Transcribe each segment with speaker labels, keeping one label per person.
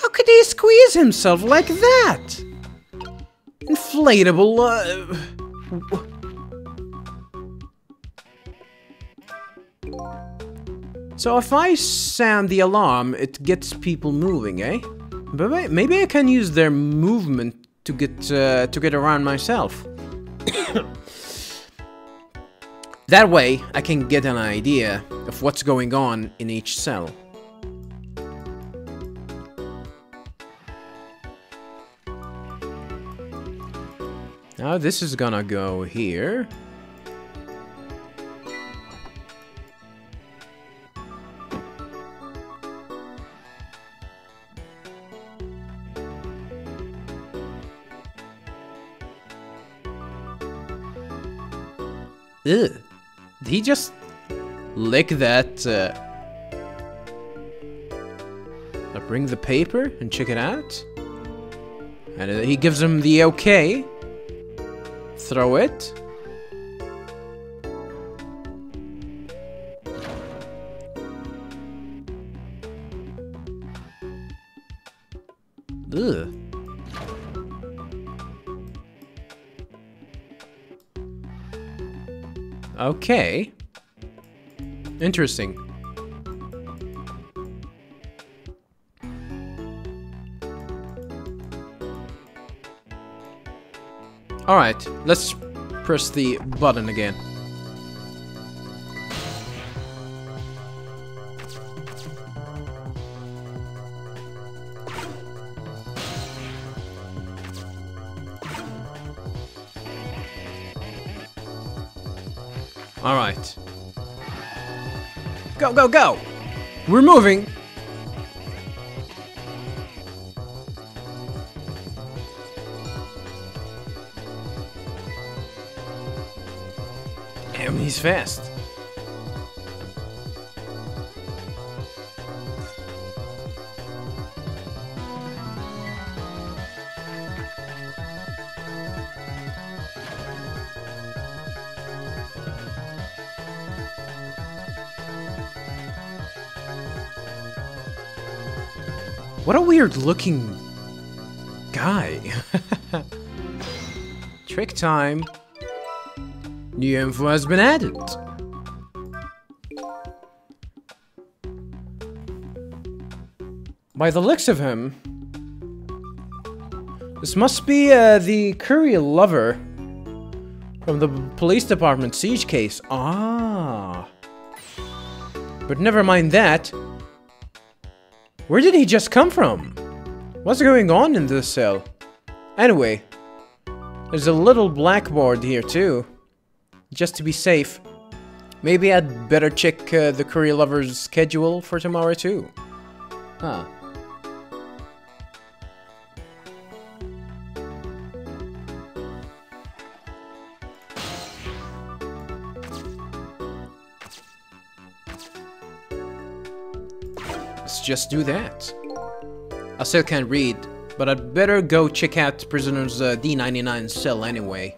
Speaker 1: How could he squeeze himself like that? Inflatable, uh... So if I sound the alarm, it gets people moving, eh? But maybe I can use their movement to get uh, to get around myself. that way, I can get an idea of what's going on in each cell. This is gonna go here. Ugh. Did he just lick that? Uh... I bring the paper and check it out. And uh, he gives him the okay. Throw it. Ugh. Okay. Interesting. Alright, let's press the button again. Alright. Go, go, go! We're moving! Fast. What a weird looking guy. Trick time. New info has been added. By the looks of him, this must be uh, the curry lover from the police department siege case. Ah. But never mind that. Where did he just come from? What's going on in this cell? Anyway, there's a little blackboard here too. Just to be safe. Maybe I'd better check uh, the curry lover's schedule for tomorrow too. Huh. Let's just do that. I still can't read, but I'd better go check out prisoner's uh, D99 cell anyway.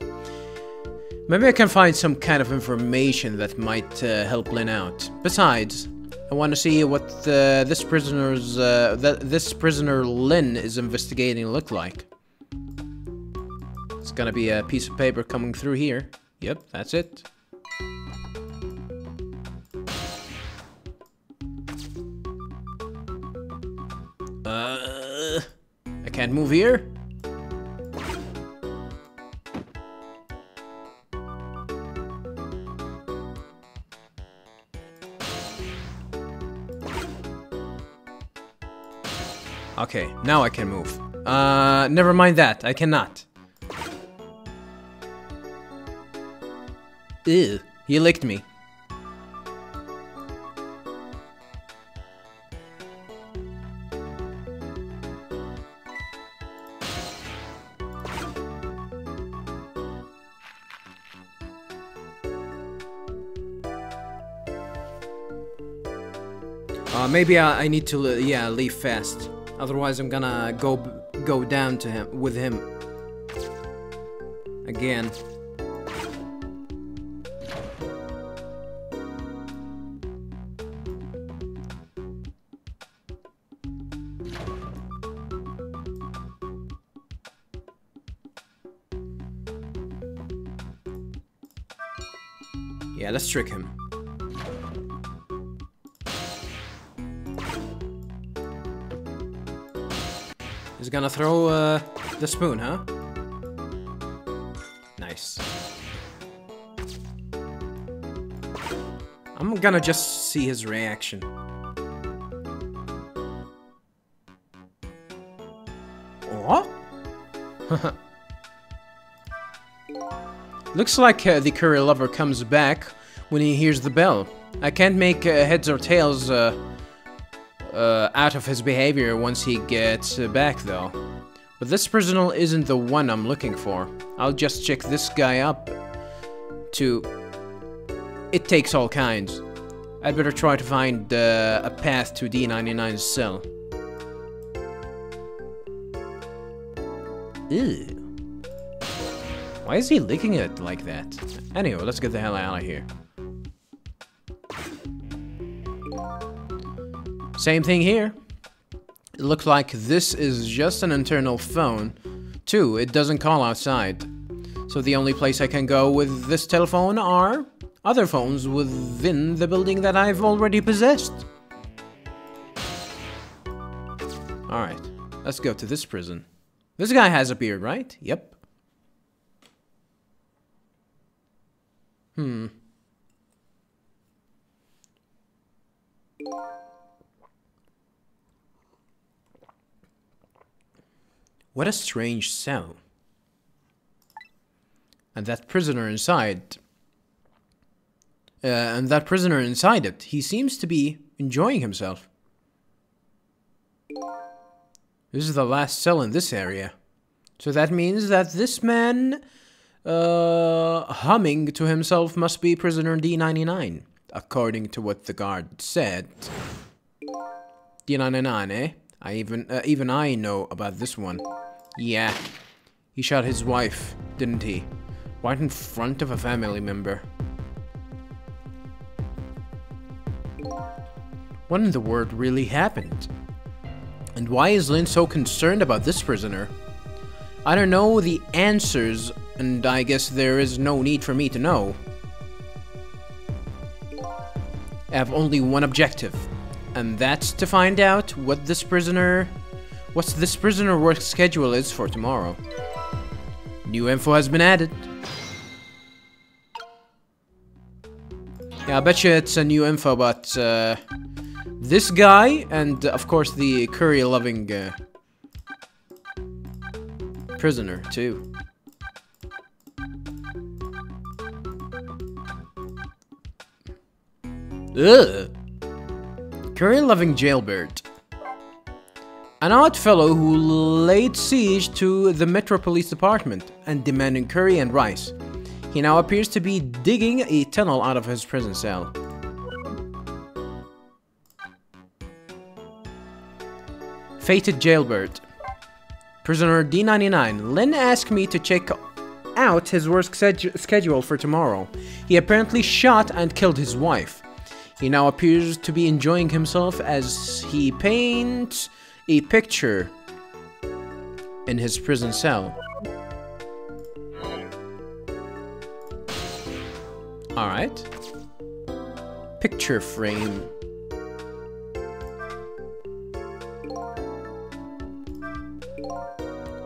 Speaker 1: Maybe I can find some kind of information that might uh, help Lynne out. Besides, I want to see what uh, this prisoner's uh, th this prisoner Lynne is investigating look like. It's gonna be a piece of paper coming through here. Yep, that's it. Uh, I can't move here. Okay, now I can move. Uh, never mind that. I cannot. Ew, he licked me. Uh, maybe I, I need to, yeah, leave fast. Otherwise, I'm gonna go go down to him with him again. Yeah, let's trick him. Gonna throw uh, the spoon, huh? Nice. I'm gonna just see his reaction. What? Looks like uh, the curry lover comes back when he hears the bell. I can't make uh, heads or tails uh, uh, out of his behavior once he gets back, though. But this prisoner isn't the one I'm looking for. I'll just check this guy up to... It takes all kinds. I'd better try to find uh, a path to D99's cell. Ew. Why is he licking it like that? Anyway, let's get the hell out of here. Same thing here. It looks like this is just an internal phone. Two, it doesn't call outside. So the only place I can go with this telephone are other phones within the building that I've already possessed. Alright, let's go to this prison. This guy has a beard, right? Yep. Hmm. What a strange cell. And that prisoner inside... Uh, and that prisoner inside it, he seems to be enjoying himself. This is the last cell in this area. So that means that this man, uh, humming to himself must be prisoner D99, according to what the guard said. D99, eh? I even, uh, even I know about this one. Yeah. He shot his wife, didn't he? Right in front of a family member. What in the world really happened? And why is Lynne so concerned about this prisoner? I don't know the answers, and I guess there is no need for me to know. I have only one objective, and that's to find out what this prisoner... What's this prisoner work schedule is for tomorrow. New info has been added. Yeah, I bet you it's a new info, but uh, this guy and of course the curry-loving uh, prisoner too. Ugh. Curry-loving jailbird. An odd fellow who laid siege to the Metro Police Department and demanding curry and rice. He now appears to be digging a tunnel out of his prison cell. Fated Jailbird. Prisoner D99. Lynne asked me to check out his work schedule for tomorrow. He apparently shot and killed his wife. He now appears to be enjoying himself as he paints a picture in his prison cell. Alright. Picture frame.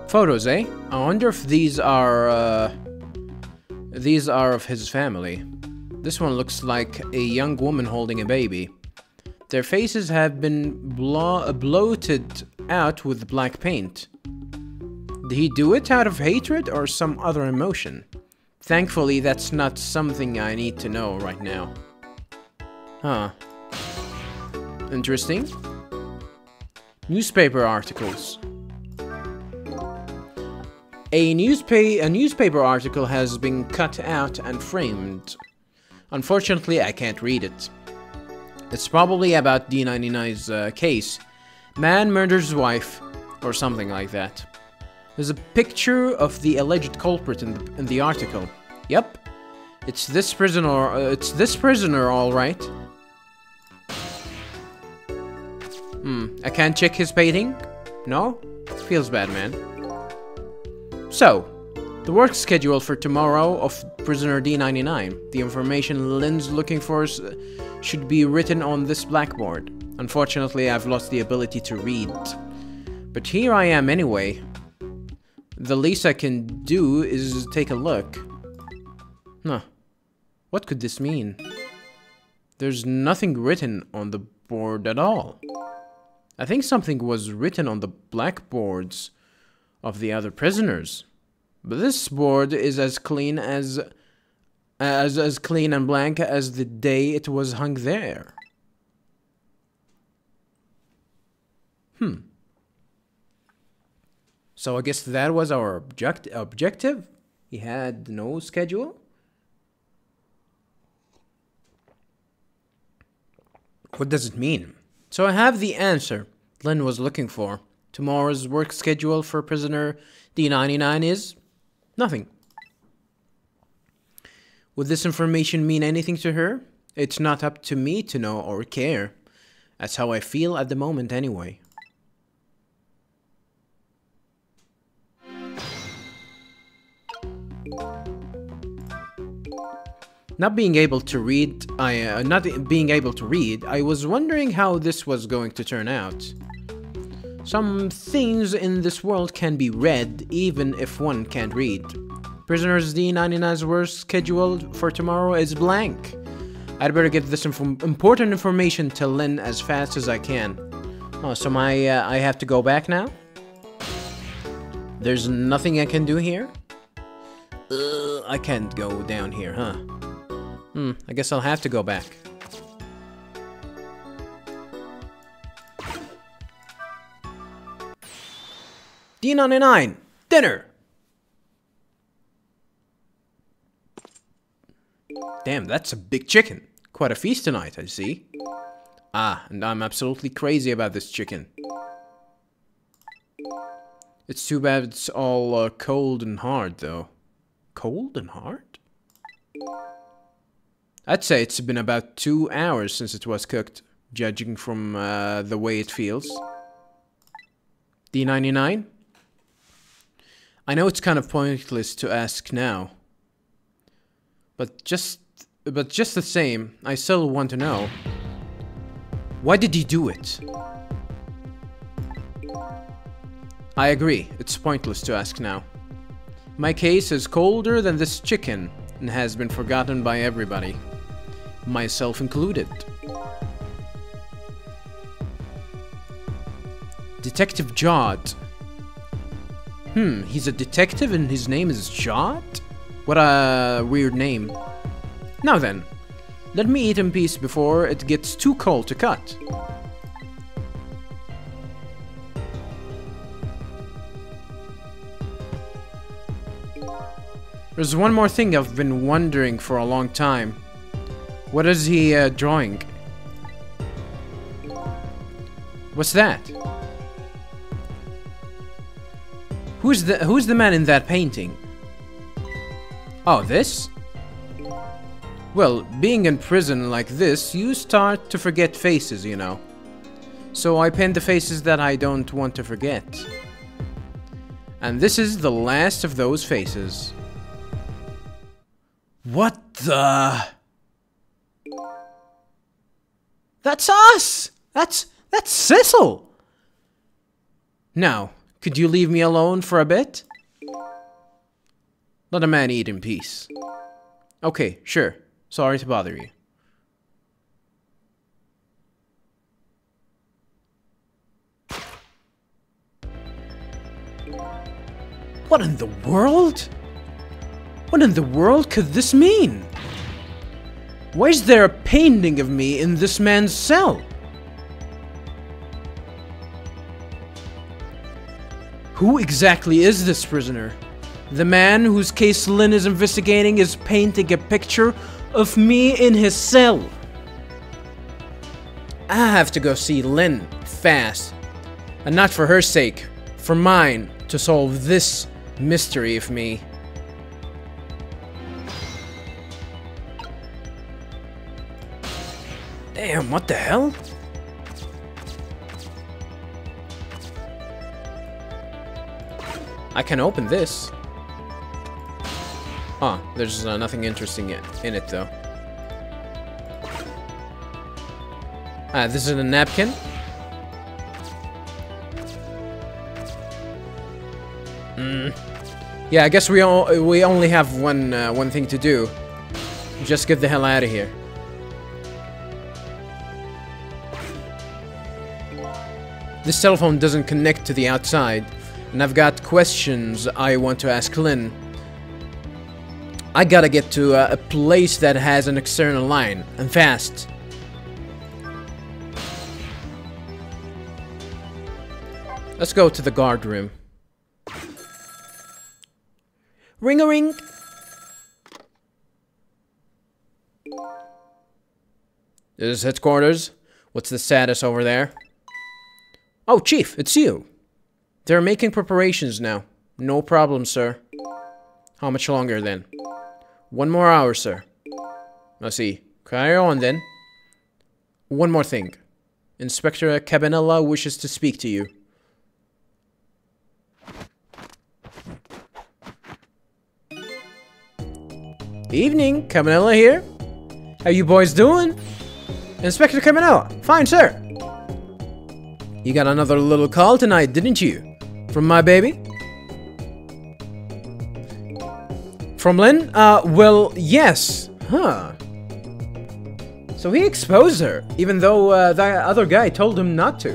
Speaker 1: Photos, eh? I wonder if these are, uh, These are of his family. This one looks like a young woman holding a baby. Their faces have been blo bloated out with black paint. Did he do it out of hatred or some other emotion? Thankfully, that's not something I need to know right now. Huh. Interesting. Newspaper articles. A, newspa a newspaper article has been cut out and framed. Unfortunately, I can't read it. It's probably about D99's uh, case. Man murders wife, or something like that. There's a picture of the alleged culprit in the, in the article. Yep. It's this prisoner, uh, it's this prisoner, alright. Hmm, I can't check his painting? No? Feels bad, man. So, The work schedule for tomorrow of prisoner D99. The information Lynne's looking for should be written on this blackboard. Unfortunately, I've lost the ability to read. But here I am anyway. The least I can do is take a look. Huh. What could this mean? There's nothing written on the board at all. I think something was written on the blackboards of the other prisoners. But this board is as clean as as as clean and blank as the day it was hung there. Hmm. So I guess that was our object objective. He had no schedule. What does it mean? So I have the answer Lynne was looking for. Tomorrow's work schedule for prisoner D99 is nothing. Would this information mean anything to her? It's not up to me to know or care. That's how I feel at the moment anyway. Not being able to read, I uh, not being able to read, I was wondering how this was going to turn out. Some things in this world can be read even if one can't read. Prisoners D99's work scheduled for tomorrow is blank. I'd better get this important information to Lynne as fast as I can. Oh, so my uh, I have to go back now? There's nothing I can do here? Uh, I can't go down here, huh? Hmm, I guess I'll have to go back. D99! Dinner! Damn, that's a big chicken. Quite a feast tonight, I see. Ah, and I'm absolutely crazy about this chicken. It's too bad it's all uh, cold and hard, though. Cold and hard? I'd say it's been about two hours since it was cooked, judging from uh, the way it feels. D99? I know it's kind of pointless to ask now. But just but just the same, I still want to know. Why did he do it? I agree, it's pointless to ask now. My case is colder than this chicken and has been forgotten by everybody myself included. Detective Jowd. Hmm, he's a detective and his name is Jowd? What a weird name. Now then, let me eat in peace before it gets too cold to cut. There's one more thing I've been wondering for a long time. What is he uh, drawing? What's that? Who's the Who's the man in that painting? Oh, this? Well, being in prison like this, you start to forget faces, you know. So I paint the faces that I don't want to forget. And this is the last of those faces. What the... That's us! That's that's Sissel! Now, could you leave me alone for a bit? Let a man eat in peace. Okay, sure. Sorry to bother you. What in the world? What in the world could this mean? Why is there a painting of me in this man's cell? Who exactly is this prisoner? The man whose case Lynne is investigating is painting a picture of me in his cell. I have to go see Lynne fast. And not for her sake, for mine, to solve this mystery of me. Damn, what the hell? I can open this. Huh, there's uh, nothing interesting in it, though. Ah, this is a napkin. Hmm. Yeah, I guess we all we only have one uh, one thing to do. Just get the hell out of here. This cell phone doesn't connect to the outside, and I've got questions I want to ask Lynne. I gotta get to a, a place that has an external line, and fast. Let's go to the guard room. Ring a ring. This is headquarters. What's the status over there? Oh, Chief, it's you. They're making preparations now. No problem, sir. How much longer, then? One more hour, sir. I see. Carry on, then. One more thing. Inspector Cabanela wishes to speak to you. Evening, Cabanela here. How you boys doing? Inspector Cabanela. Fine, sir. You got another little call tonight, didn't you? From my baby? From Lynne? Uh, well, yes. Huh. So he exposed her, even though uh, that other guy told him not to.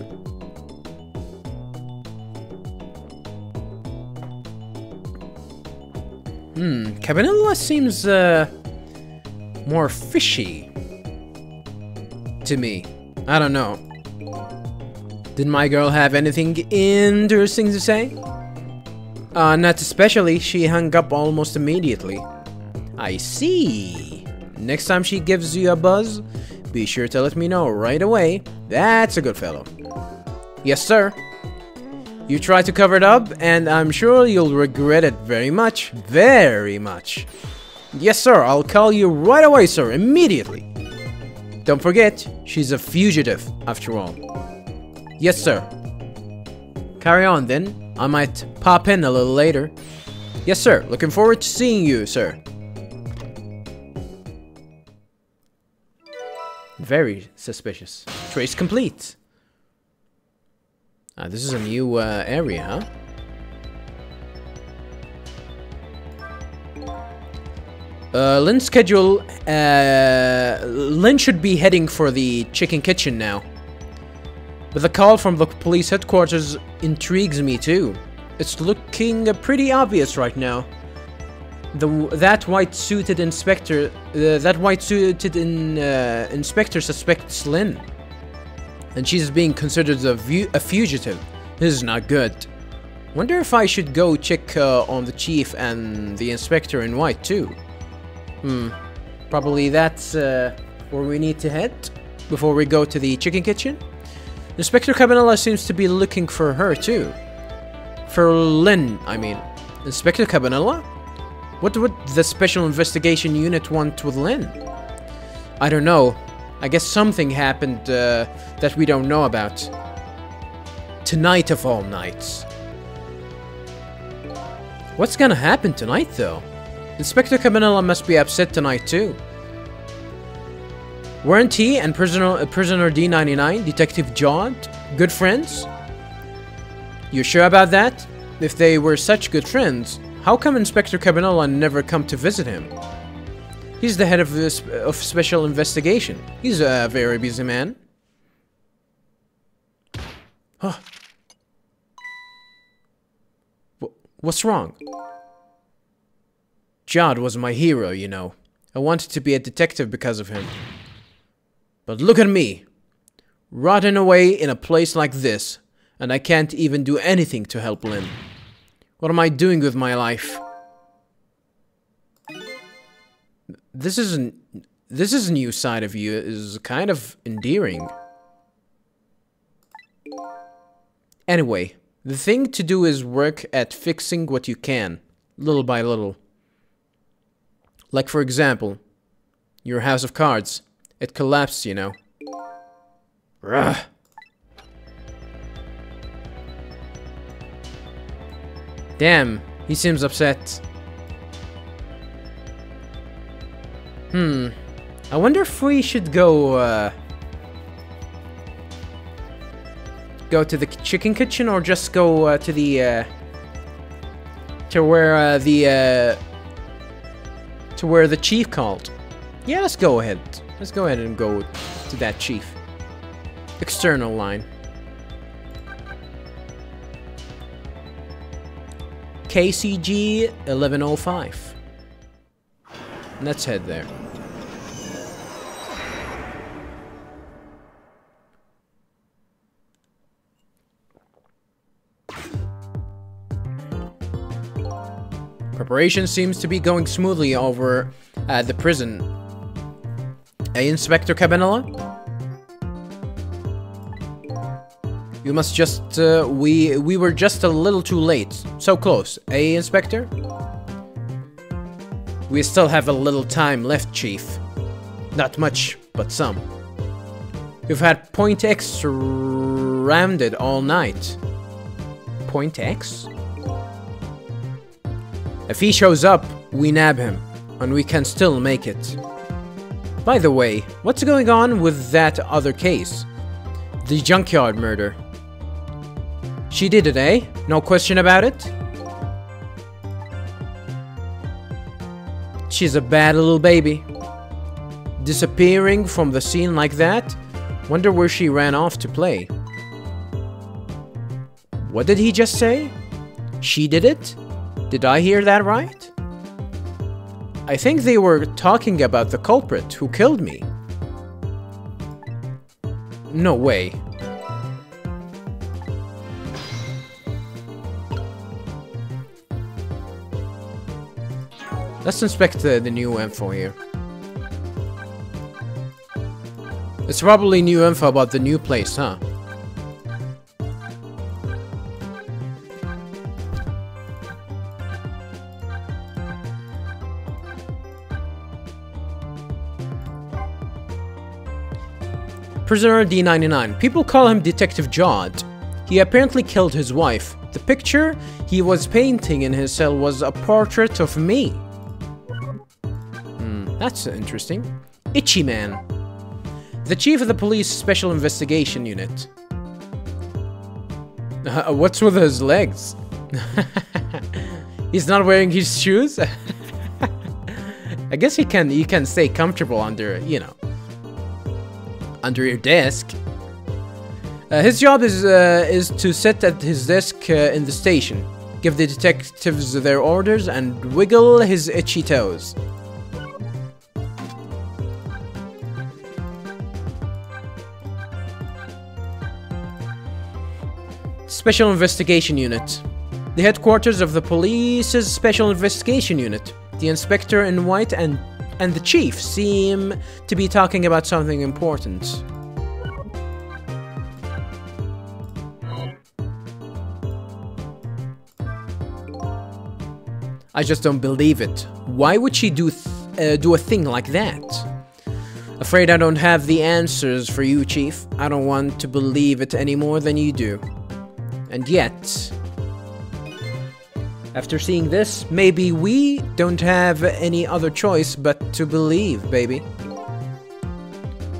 Speaker 1: Hmm, Cabanela seems, uh, more fishy to me. I don't know. Did my girl have anything interesting to say? Uh, not especially. She hung up almost immediately. I see. Next time she gives you a buzz, be sure to let me know right away. That's a good fellow. Yes, sir. You try to cover it up, and I'm sure you'll regret it very much. Very much. Yes, sir. I'll call you right away, sir. Immediately. Don't forget, she's a fugitive, after all. Yes, sir. Carry on, then. I might pop in a little later. Yes, sir. Looking forward to seeing you, sir. Very suspicious. Trace complete. Ah, this is a new uh, area, huh? Uh, Lynne's schedule, uh, Lynne should be heading for the chicken kitchen now. But the call from the police headquarters intrigues me too. It's looking uh, pretty obvious right now. The that white-suited inspector, uh, that white-suited in, uh, inspector suspects Lynne, and she's being considered a, a, fugitive. This is not good. Wonder if I should go check uh, on the chief and the inspector in white too. Hmm, probably that's uh, where we need to head before we go to the chicken kitchen. Inspector Cabanela seems to be looking for her too. For Lynne, I mean. Inspector Cabanela? What would the Special Investigation Unit want with Lynne? I don't know. I guess something happened uh, that we don't know about. Tonight of all nights. What's gonna happen tonight, though? Inspector Cabanela must be upset tonight, too. Weren't he and prisoner, uh, prisoner D99, Detective Jowd, good friends? You sure about that? If they were such good friends, how come Inspector Cabanela never come to visit him? He's the head of, this, of special investigation. He's a very busy man. Huh. What's wrong? Jowd was my hero, you know. I wanted to be a detective because of him. But look at me, rotting away in a place like this, and I can't even do anything to help Lynne. What am I doing with my life? This isn't... This is a new side of you is kind of endearing. Anyway, the thing to do is work at fixing what you can, little by little. Like for example, your house of cards. It collapsed, you know. Ruh. Damn, he seems upset. Hmm. I wonder if we should go, uh... Go to the chicken kitchen or just go uh, to the, uh... To where, uh, the, uh... To where the chief called. Yeah, let's go ahead. Let's go ahead and go to that chief. External line. KCG 1105. Let's head there. Preparation seems to be going smoothly over at the prison. Inspector Cabanela? You must just, uh, we, we were just a little too late. So close, eh, Inspector? We still have a little time left, Chief. Not much, but some. We've had Point X rammed all night. Point X? If he shows up, we nab him, and we can still make it. By the way, what's going on with that other case? The junkyard murder. She did it, eh? No question about it? She's a bad little baby. Disappearing from the scene like that? Wonder where she ran off to play. What did he just say? She did it? Did I hear that right? I think they were talking about the culprit who killed me. No way. Let's inspect the, the new info here. It's probably new info about the new place, huh? Prisoner D99. People call him Detective Jowd. He apparently killed his wife. The picture he was painting in his cell was a portrait of me. Hmm, that's interesting. Itchy Man. The chief of the police special investigation unit. Uh, what's with his legs? He's not wearing his shoes? I guess he can he can stay comfortable under, you know, under your desk. Uh, his job is uh, is to sit at his desk uh, in the station, give the detectives their orders, and wiggle his itchy toes. Special Investigation Unit. The headquarters of the police's Special Investigation Unit. The inspector in white and and the chief seem to be talking about something important. I just don't believe it. Why would she do uh, do a thing like that? Afraid I don't have the answers for you, Chief. I don't want to believe it any more than you do. And yet, after seeing this, maybe we don't have any other choice but to believe, baby.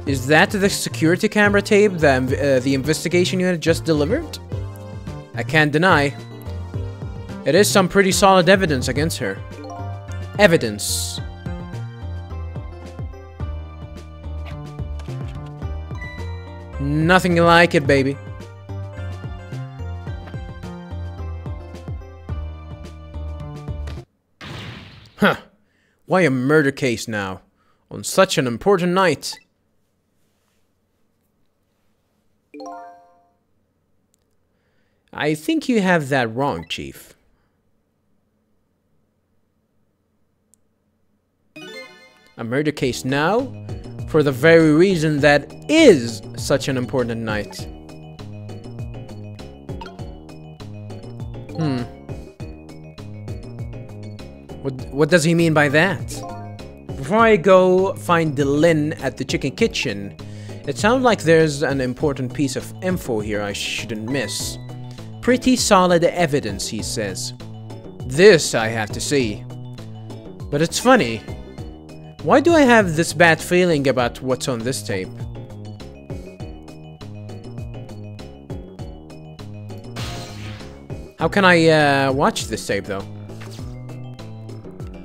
Speaker 1: Is that the security camera tape that uh, the investigation unit just delivered? I can't deny. It is some pretty solid evidence against her. Evidence. Nothing like it, baby. Huh. Why a murder case now? On such an important night? I think you have that wrong, Chief. A murder case now? For the very reason that is such an important night. Hmm. What, what does he mean by that? Before I go find Lynne at the chicken kitchen, it sounds like there's an important piece of info here I shouldn't miss. Pretty solid evidence, he says. This I have to see. But it's funny. Why do I have this bad feeling about what's on this tape? How can I uh, watch this tape though?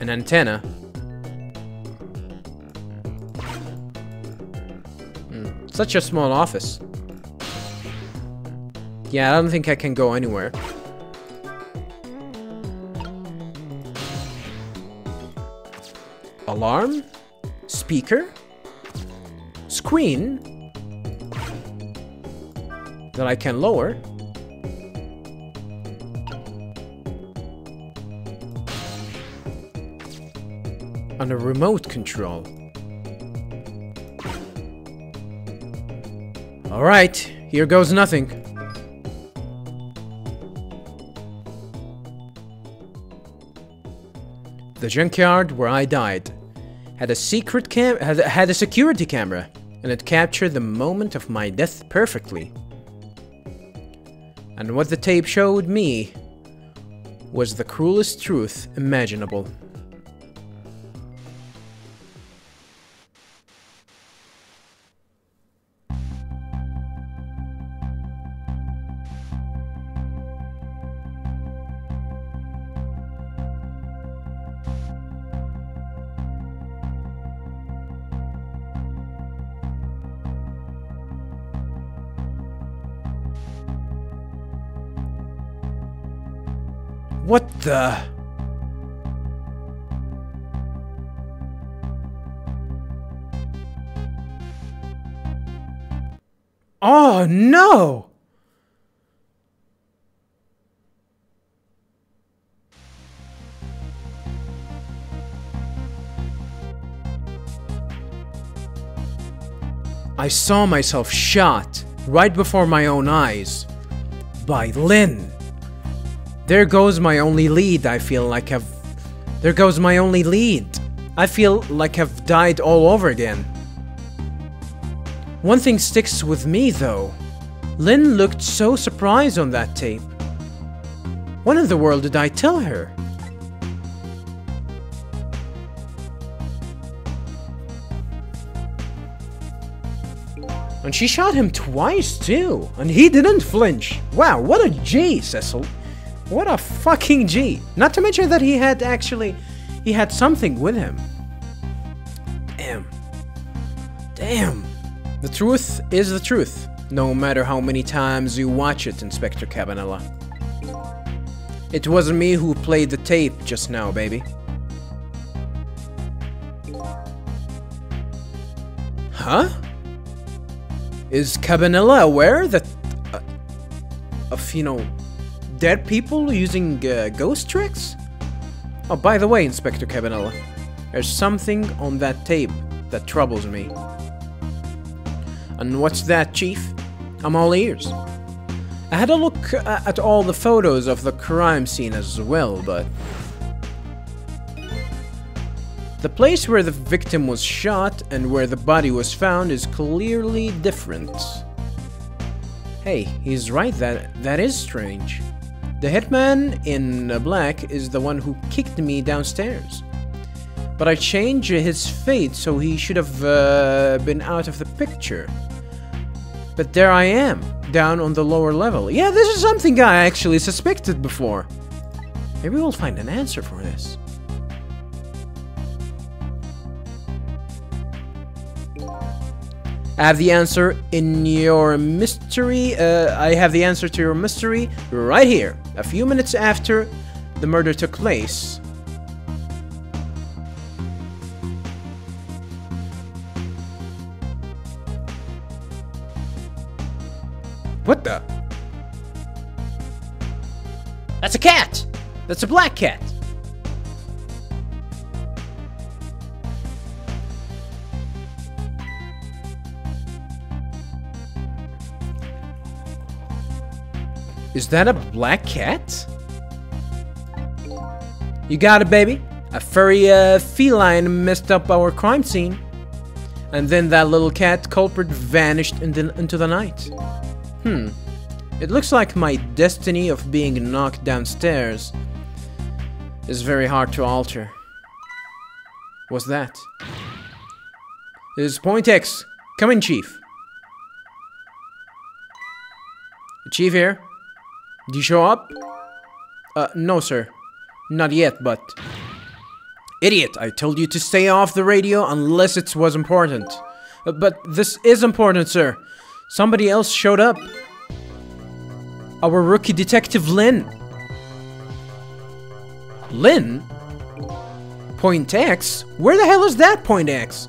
Speaker 1: An antenna. Hmm. Such a small office. Yeah, I don't think I can go anywhere. Alarm? Speaker? Screen? That I can lower? On a remote control. Alright, here goes nothing. The junkyard where I died had a secret cam had, had a security camera and it captured the moment of my death perfectly. And what the tape showed me was the cruelest truth imaginable. What the? Oh no! I saw myself shot right before my own eyes by Lynne. There goes my only lead, I feel like I've... There goes my only lead. I feel like I've died all over again. One thing sticks with me, though. Lynne looked so surprised on that tape. What in the world did I tell her? And she shot him twice, too. And he didn't flinch. Wow, what a G, Sissel. What a fucking G. Not to mention that he had actually... He had something with him. Damn. Damn. The truth is the truth. No matter how many times you watch it, Inspector Cabanela. It wasn't me who played the tape just now, baby. Huh? Is Cabanela aware that... Uh, of, you know, dead people using uh, ghost tricks? Oh, by the way, Inspector Cabanela, there's something on that tape that troubles me. And what's that, Chief? I'm all ears. I had a look uh, at all the photos of the crime scene as well, but... The place where the victim was shot and where the body was found is clearly different. Hey, he's right, that that is strange. The hitman in black is the one who kicked me downstairs. But I changed his fate, so he should have uh, been out of the picture. But there I am, down on the lower level. Yeah, this is something I actually suspected before. Maybe we'll find an answer for this. I have the answer in your mystery. Uh, I have the answer to your mystery right here, a few minutes after the murder took place. What the? That's a cat! That's a black cat! Is that a black cat? You got it, baby. A furry uh, feline messed up our crime scene. And then that little cat culprit vanished in the, into the night. Hmm. It looks like my destiny of being knocked downstairs is very hard to alter. What's that? is Point X. Come in, Chief. Chief here. Did you show up? Uh, no, sir. Not yet, but... Idiot! I told you to stay off the radio unless it was important. Uh, but this is important, sir. Somebody else showed up. Our rookie detective, Lynne. Lynne? Point X? Where the hell is that Point X?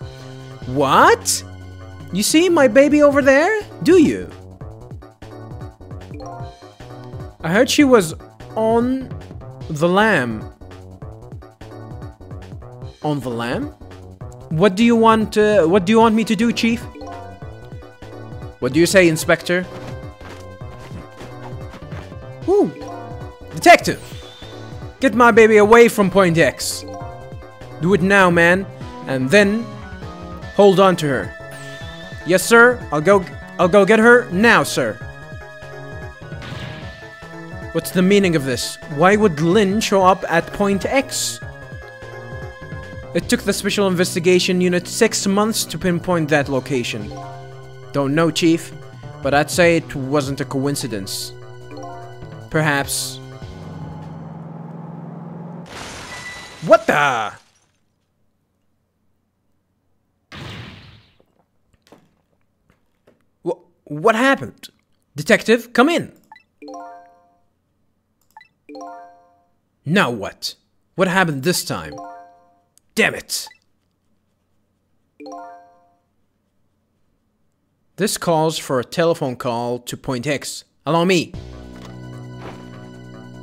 Speaker 1: What? You see my baby over there? Do you? I heard she was on the lam. On the lam? What do you want, uh, what do you want me to do, Chief? What do you say, Inspector? Woo! Detective! Get my baby away from Point X. Do it now, man. And then hold on to her. Yes, sir. I'll go I'll go get her now, sir. What's the meaning of this? Why would Lynne show up at Point X? It took the Special Investigation Unit six months to pinpoint that location. Don't know, Chief, but I'd say it wasn't a coincidence. Perhaps. What the? What, what happened? Detective, come in. Now what? What happened this time? Damn it! This calls for a telephone call to Point X. Allow me.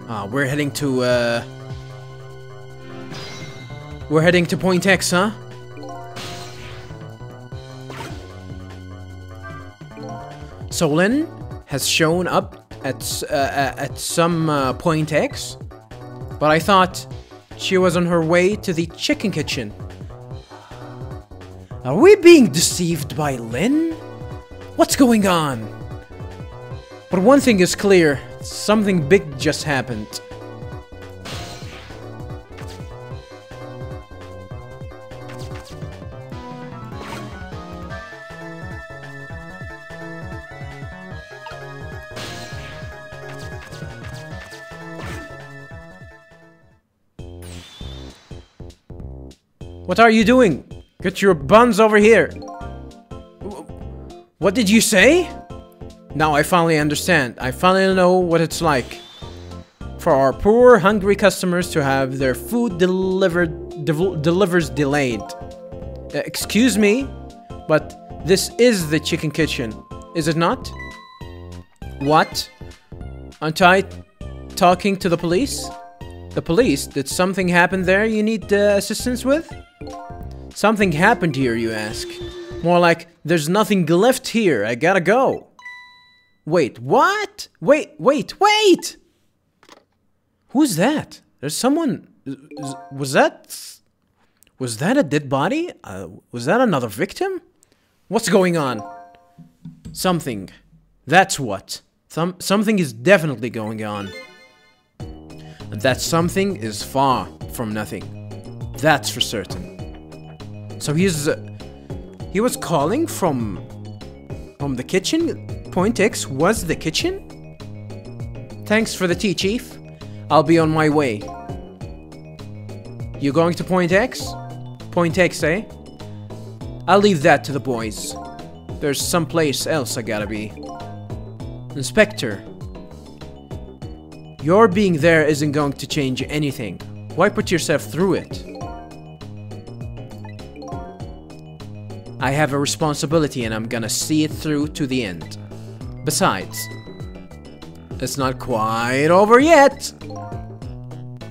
Speaker 1: Ah, we're heading to, uh... We're heading to Point X, huh? So Lynne has shown up at, uh, at some uh, Point X, but I thought she was on her way to the chicken kitchen. Are we being deceived by Lynne? What's going on? But one thing is clear, something big just happened. What are you doing? Get your buns over here. What did you say? Now I finally understand. I finally know what it's like for our poor, hungry customers to have their food delivered del delivers delayed. Uh, excuse me, but this is the chicken kitchen, is it not? What? Aren't I talking to the police? The police? Did something happen there you need uh, assistance with? Something happened here, you ask. More like, there's nothing left here, I gotta go. Wait, what? Wait, wait, wait! Who's that? There's someone... Was that... Was that a dead body? Uh, was that another victim? What's going on? Something. That's what. Some, something is definitely going on. That something is far from nothing. That's for certain. So he's... Uh, he was calling from... From the kitchen? Point X was the kitchen? Thanks for the tea, Chief. I'll be on my way. You going to Point X? Point X, eh? I'll leave that to the boys. There's someplace else I gotta be. Inspector. Your being there isn't going to change anything. Why put yourself through it? I have a responsibility and I'm gonna see it through to the end. Besides, it's not quite over yet.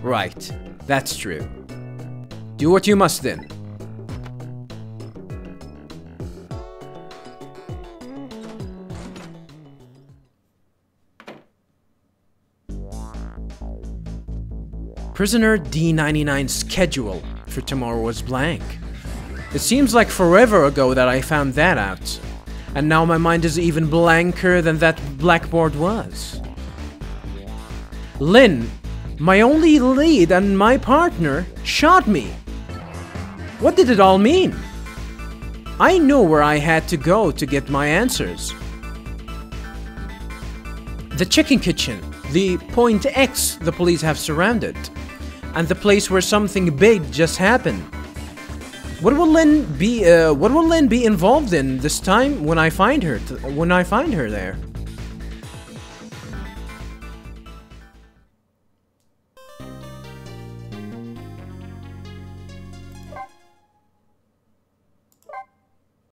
Speaker 1: Right, that's true. Do what you must then. Prisoner D99's schedule for tomorrow was blank. It seems like forever ago that I found that out. And now my mind is even blanker than that blackboard was. Lynne, my only lead and my partner, shot me. What did it all mean? I know where I had to go to get my answers. The chicken kitchen, the point X the police have surrounded, and the place where something big just happened. What will Lynne be? Uh, what will Lynne be involved in this time when I find her? when I find her there?